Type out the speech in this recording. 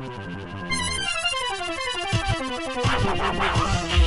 Wow, wow, wow.